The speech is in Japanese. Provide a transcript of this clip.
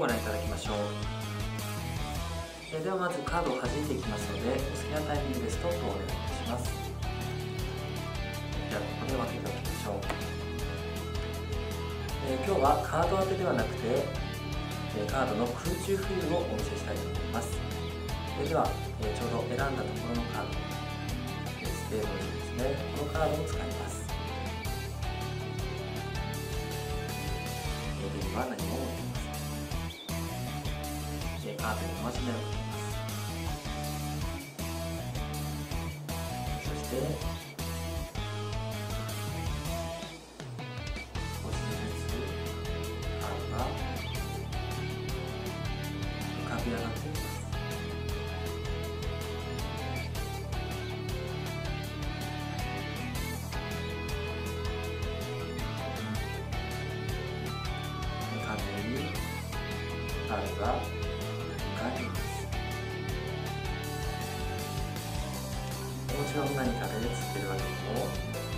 ご覧いただきましょう。えではまずカードを弾いていきますのでお好きなタイミングでストップをお願いいたします。ではここで分けておきましょう。え今日はカード当てではなくてえカードの空中浮遊をお見せしたいと思います。えではえちょうど選んだところのカードスペードですね。このカードを使います。えでは何も持ってカードにおまじないをかけますそして浮かび上がっています風に春が浮かもちろん何かで釣ってるわけでも